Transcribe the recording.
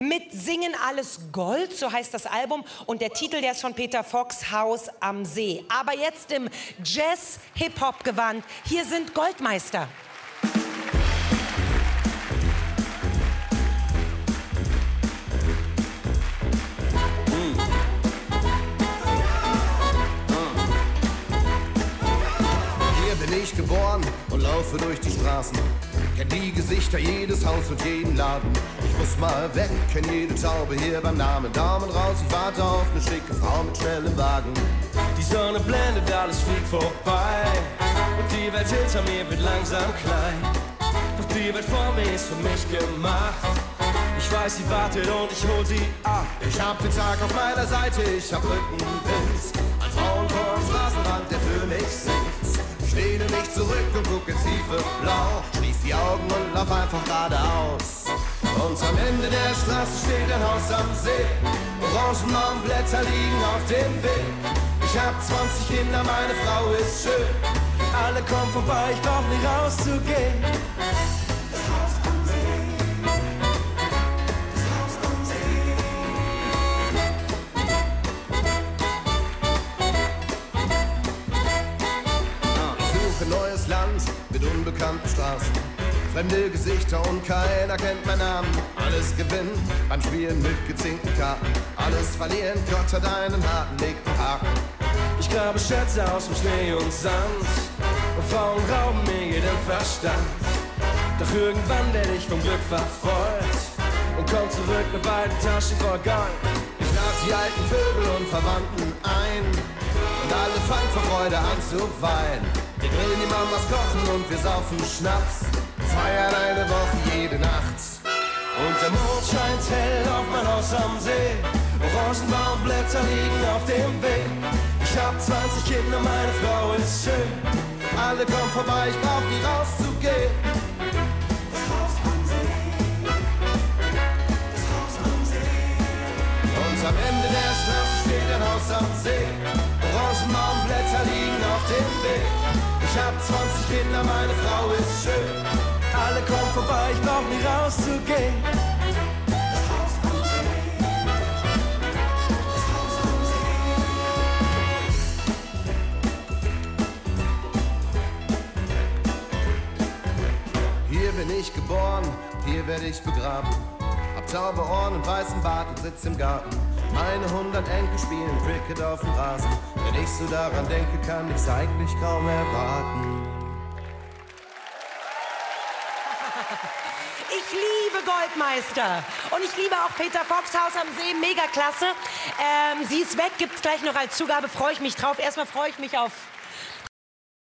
Mit Singen alles Gold, so heißt das Album. Und der Titel, der ist von Peter Fox, Haus am See. Aber jetzt im Jazz-Hip-Hop-Gewand. Hier sind Goldmeister. Ich geboren und laufe durch die Straßen. Kenn die Gesichter, jedes Haus und jeden Laden. Ich muss mal weg, kenn jede Taube hier beim Namen. Daumen raus, ich warte auf ne schicke Frau mit schnellem Wagen. Die Sonne blendet, alles fliegt vorbei. Und die Welt hinter mir wird langsam klein. Doch die Welt vor mir ist für mich gemacht. Ich weiß, sie wartet und ich hol sie ab. Ich hab den Tag auf meiner Seite, ich hab Rückenwind. Ein Frauenchor am Straßenrand, der für mich singt. Mich zurück und gucke tiefe Blau. Schließ die Augen und lauf einfach geradeaus. Und am Ende der Straße steht ein Haus am See. Orangenbaumblätter liegen auf dem Weg. Ich hab 20 Kinder, meine Frau ist schön. Alle kommen vorbei, ich brauch nie rauszugehen. Mit unbekannten Straßen. Fremde Gesichter und keiner kennt meinen Namen. Alles gewinnen beim Spielen mit gezinkten Karten. Alles verlieren, Gott hat einen harten dicken Haken. Ich grabe Schätze aus dem Schnee und Sand. Und Frauen rauben mir jeden Verstand. Doch irgendwann werde ich vom Glück verfolgt. Und komm zurück mit beiden Taschen voll Gold. Ich lad die alten Vögel und Verwandten ein. Und alle fangen vor Freude an zu weinen. Wir grillen die Mamas kochen und wir saufen Schnaps. Feiern eine Woche jede Nacht. Und der Mond scheint hell auf mein Haus am See. Orangenbaumblätter liegen auf dem Weg. Ich hab 20 Kinder, meine Frau ist schön. Alle kommen vorbei, ich brauch nie rauszugehen. Und am Ende der Straße steht ein Haus am See. Orangenbaumblätter liegen auf dem Weg. Ich hab 20 Kinder, meine Frau ist schön. Alle kommen vorbei, ich brauch nie rauszugehen. Hier bin ich geboren, hier werde ich begraben. Taube Ohren und weißen Bart und sitz im Garten. Meine hundert Enkel spielen Cricket auf dem Rasen. Wenn ich so daran denke, kann ich's eigentlich kaum erwarten. Ich liebe Goldmeister. Und ich liebe auch Peter Fox, Haus am See, mega klasse. Ähm, sie ist weg, gibt's gleich noch als Zugabe, freue ich mich drauf. Erstmal freue ich mich auf